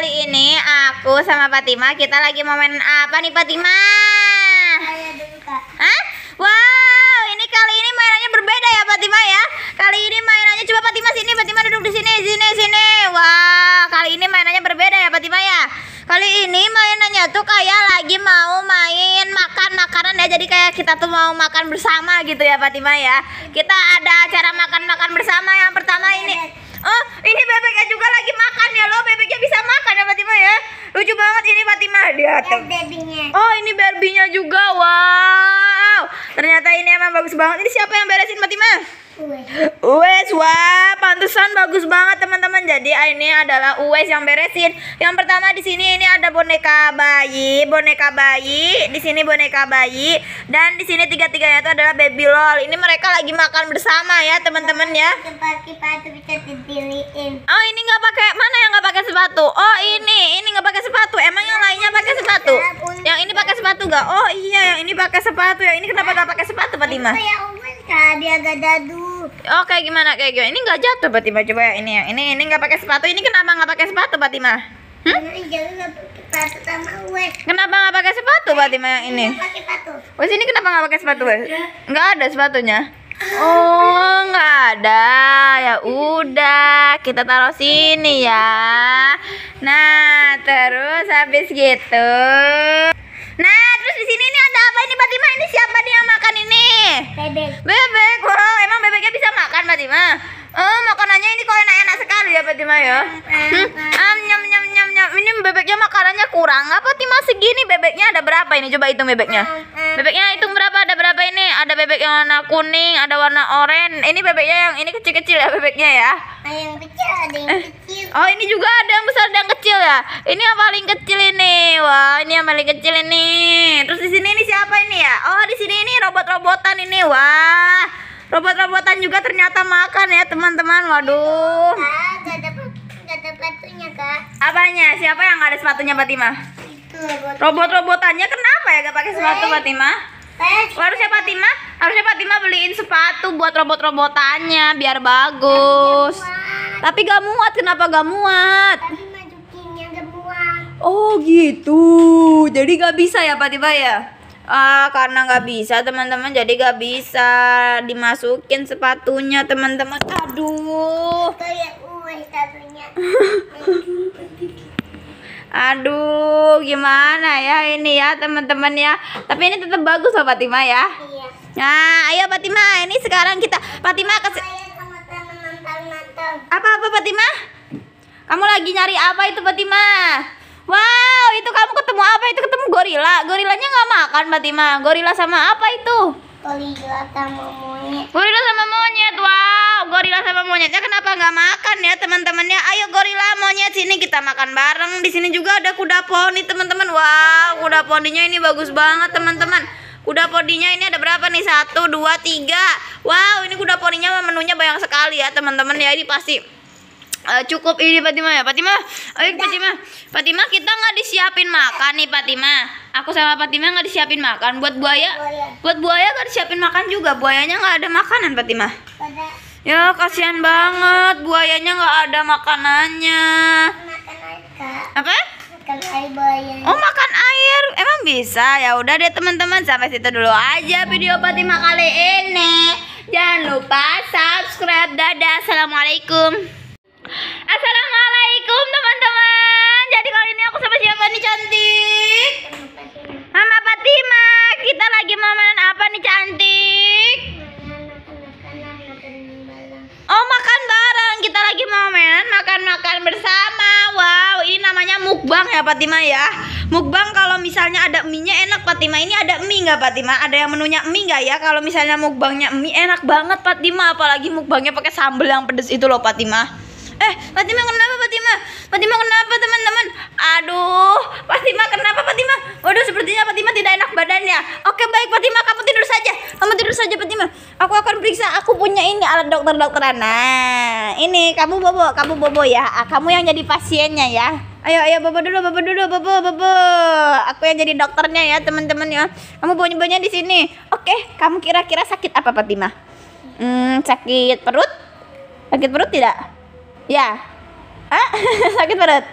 kali ini aku sama Fatima kita lagi mau main apa nih Fatima? Saya dulu kak. Hah? Wow, ini kali ini mainannya berbeda ya Fatima ya. Kali ini mainannya coba Fatima sini, Fatima duduk di sini, sini, sini. Wah, kali ini mainannya berbeda ya Fatima ya. Kali ini mainannya tuh kayak lagi mau main makan makanan ya. Jadi kayak kita tuh mau makan bersama gitu ya Fatima ya. Kita ada acara makan-makan bersama. Yang pertama ini Oh, ini bebeknya juga lagi makan ya loh. Bebeknya bisa makan ya Fatima ya. Lucu banget ini Fatima. Yang babynya. Oh ini Barbie-nya juga Wow Ternyata ini emang bagus banget Ini siapa yang beresin Fatima? Uwe. Uwes Wah pantesan bagus banget teman-teman Jadi ini adalah Uwes yang beresin Yang pertama di sini ini ada boneka bayi Boneka bayi di sini boneka bayi Dan di sini tiga-tiganya itu adalah baby lol Ini mereka lagi makan bersama ya teman-teman ya. Oh ini nggak pakai mana yang nggak pakai sepatu? Oh ini ini nggak pakai sepatu. Emang yang lainnya pakai sepatu? Yang ini pakai sepatu nggak? Oh iya yang ini pakai sepatu. Yang ini kenapa nggak pakai sepatu Fatima? Kak, dia gak dadu. Oh kayak gimana kayak gimana? Ini nggak jatuh Fatima. Coba ya ini yang ini ini nggak pakai sepatu. Ini kenapa nggak pakai sepatu Fatima? Hmm? Kenapa nggak pakai sepatu Fatima yang ini? Nggak pakai sepatu. Wes ini kenapa nggak pakai sepatu? Nggak ada sepatunya. Oh nggak ada ya udah kita taruh sini ya. Nah terus habis gitu. Nah terus di sini ini ada apa ini Fatima? Ini siapa nih yang makan ini? Bebek. Bebek. Wow emang bebeknya bisa makan Fatima? Oh makanannya ini kok enak-enak sekali ya Fatima ya. Hmm, am, nyam nyam nyam nyam. Ini bebeknya makanannya kurang. Apa Fatima segini bebeknya ada berapa ini? Coba hitung bebeknya. Bebeknya hitung berapa? Ada berapa ini? Ada bebek yang warna kuning, ada warna oranye. Ini bebeknya yang ini kecil-kecil ya bebeknya ya. Ada yang kecil, ada yang kecil. Oh ini juga ada yang besar dan kecil ya. Ini yang paling kecil ini. Wah ini yang paling kecil ini. Terus di sini ini siapa ini ya? Oh di sini ini robot-robotan ini. Wah robot-robotan juga ternyata makan ya teman-teman. Waduh. Gak ada gak ada sepatunya kak. Apanya? Siapa yang nggak ada sepatunya Fatima? Robot-robotannya kenapa ya gak pakai sepatu Fatima? Saya Harusnya Fatima, harusnya Fatima beliin sepatu buat robot-robotannya biar bagus. Tapi gak muat, kenapa gak muat? Tapi masukinnya gak muat. Oh gitu, jadi gak bisa ya Fatima ya? Ah, karena gak bisa teman-teman, jadi gak bisa dimasukin sepatunya teman-teman. Aduh, satunya. aduh, gimana ya ini ya teman-teman ya? Tapi ini tetap bagus loh Fatima ya. Iya. Nah, ayo Fatima, ini sekarang kita Fatima ke nonton-nonton. apa-apa Fatima? Kamu lagi nyari apa itu Fatima? Wow, itu kamu ketemu apa? Itu ketemu gorila. Gorilanya nggak makan Fatima. Gorila sama apa itu? Gorila sama monyet. Gorila sama monyet. Wow, gorila sama monyetnya kenapa nggak makan ya teman-temannya? Ayo gorila monyet sini kita makan bareng. Di sini juga ada kuda poni teman-teman. Wow, kuda poninya ini bagus banget teman-teman. Kuda poninya ini ada berapa nih? Satu, dua, tiga. Wow, ini kuda poninya menunya banyak sekali ya teman-teman. Ya. Ini pasti eh, cukup ini Fatima ya. Fatima ayo Fatima Fatima kita nggak disiapin makan nih Fatima aku sama Fatima nggak disiapin makan. Buat buaya? Buaya. buat buaya nggak disiapin makan juga? Buayanya nggak ada makanan Fatima Pada ya kasihan banget. Buayanya nggak ada makanannya. Makan apa? Makan oh makan bisa. Ya udah deh teman-teman. Sampai situ dulu aja video Fatima kali ini. Jangan lupa subscribe. Dadah. Assalamualaikum. Assalamualaikum teman-teman. Jadi kali ini aku sama siapa nih cantik? Mama Fatima. Kita lagi mau main apa nih cantik? Oh makan bareng. Kita lagi mau main makan-makan bersama. Wow ini namanya mukbang ya Fatima ya Mukbang kalau misalnya ada mie-nya enak Fatima. Ini ada mie nggak Fatima? Ada yang menunya mie nggak ya? Kalau misalnya mukbangnya mie enak banget Fatima. Apalagi mukbangnya pakai sambal yang pedes itu loh Fatima. Eh Fatima kenapa Fatima? Fatima kenapa teman-teman? Aduh Fatima kenapa Fatima? Waduh sepertinya Fatima tidak enak badannya. Oke baik Fatima. Kamu tidur saja. Kamu tidur saja Fatima. Aku akan periksa. Aku punya ini alat dokter-dokteran. Nah ini kamu bobo Kamu bobo ya. Kamu yang jadi pasiennya ya Ayo ayo bobo dulu bobo dulu bobo bobo Aku yang jadi dokternya ya teman-teman ya Kamu bobo-bobonya di sini Oke kamu kira-kira sakit apa Fatima? Hmm sakit perut? Sakit perut tidak? Ya Hah? sakit perut.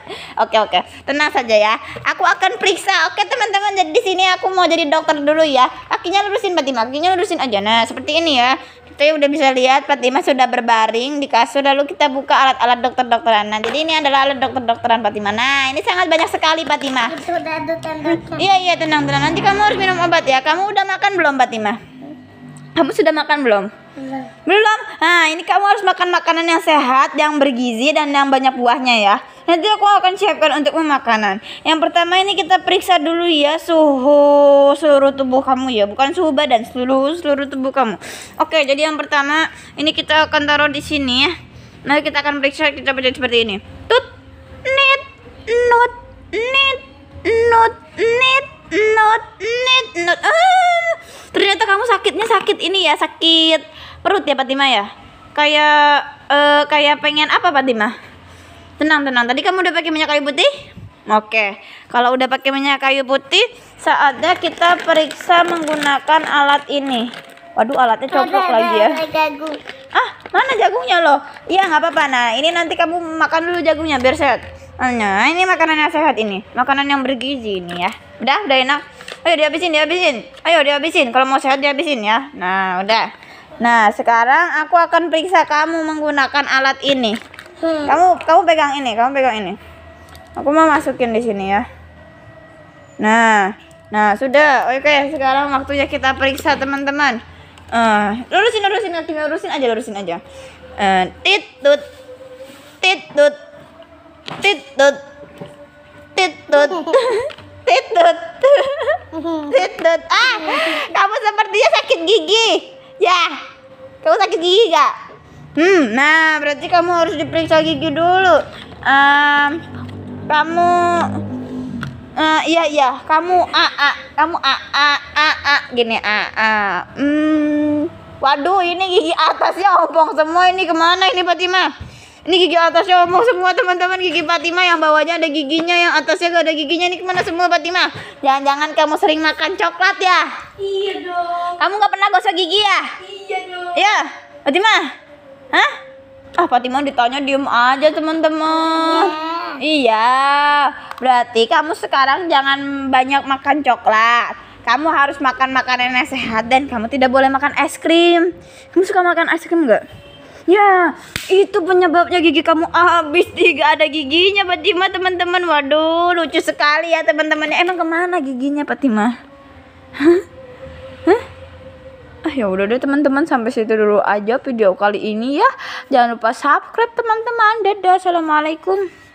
Oke oke, tenang saja ya. Aku akan periksa. Oke teman-teman, jadi di sini aku mau jadi dokter dulu ya. Kakinya lurusin Fatima, kakinya lurusin aja. Nah seperti ini ya. Kita udah bisa lihat Fatima sudah berbaring di kasur. Lalu kita buka alat-alat dokter-dokteran. Nah jadi ini adalah alat dokter-dokteran Fatima. Nah ini sangat banyak sekali Fatima. Itu udah dutan-dutan. Iya iya tenang tenang. Nanti kamu harus minum obat ya. Kamu udah makan belum Fatima? Kamu sudah makan belum? Belum. Nah, ini kamu harus makan makanan yang sehat, yang bergizi dan yang banyak buahnya ya. Nanti aku akan siapkan untuk makanan. Yang pertama ini kita periksa dulu ya suhu seluruh tubuh kamu ya, bukan suhu badan, seluruh seluruh tubuh kamu. Oke, jadi yang pertama ini kita akan taruh di sini ya. Nah, kita akan periksa kita baca seperti ini. Tut, nit, nut, nit, nut, nit, nut, nit, nut. Ah, ternyata kamu sakitnya sakit ini ya, sakit perut ya Fatima ya. Kayak eh, kayak pengen apa Fatima? Tenang tenang. Tadi kamu udah pakai minyak kayu putih? Oke. Kalau udah pakai minyak kayu putih, saatnya kita periksa menggunakan alat ini. Waduh, alatnya coplok Ada, lagi ya. jagung. Ah, mana jagungnya loh? Iya, nggak apa-apa. Nah, ini nanti kamu makan dulu jagungnya biar sehat. Nah, ini makanan yang sehat ini. Makanan yang bergizi ini ya. Udah, udah enak. Ayo dihabisin, dihabisin. Ayo dihabisin. Kalau mau sehat dihabisin ya. Nah, udah. Nah, sekarang aku akan periksa kamu menggunakan alat ini. Hmm. Kamu kamu pegang ini, kamu pegang ini. Aku mau masukin di sini ya. Nah, nah sudah. Oke, sekarang waktunya kita periksa teman-teman. Eh, lurusin, lurusin, lurusin, lurusin aja, lurusin aja. Eh, tit tut, tit tut, tit tut, tit tut, tit tut, tit tut. Ah, kamu sepertinya sakit gigi. Ya, kamu sakit gigi gak? Hmm, nah berarti kamu harus diperiksa gigi dulu. Em, kamu eh iya iya, kamu a a, kamu a a a a gini a a. Hmm, waduh ini gigi atasnya ompong semua ini ke mana ini Fatima? Ini gigi atasnya ompong semua teman-teman gigi Fatima yang bawahnya ada giginya yang atasnya gak ada giginya ini ke mana semua Fatima? Jangan-jangan kamu sering makan coklat ya? Iya dong. Kamu gak pernah gosok gigi ya? Iya dong. Ya, Fatima. Hah? Ah, Fatima ditanya diem aja, teman-teman. Iya. Berarti kamu sekarang jangan banyak makan coklat. Kamu harus makan makanan yang sehat dan kamu tidak boleh makan es krim. Kamu suka makan es krim nggak? Ya, itu penyebabnya gigi kamu habis tidak ada giginya, Fatima, teman-teman. Waduh, lucu sekali ya, teman-teman. Emang ke mana giginya, Fatima? Hah? Hah? Ah ya udah deh teman-teman sampai situ dulu aja video kali ini ya. Jangan lupa subscribe teman-teman. Dadah. Assalamualaikum.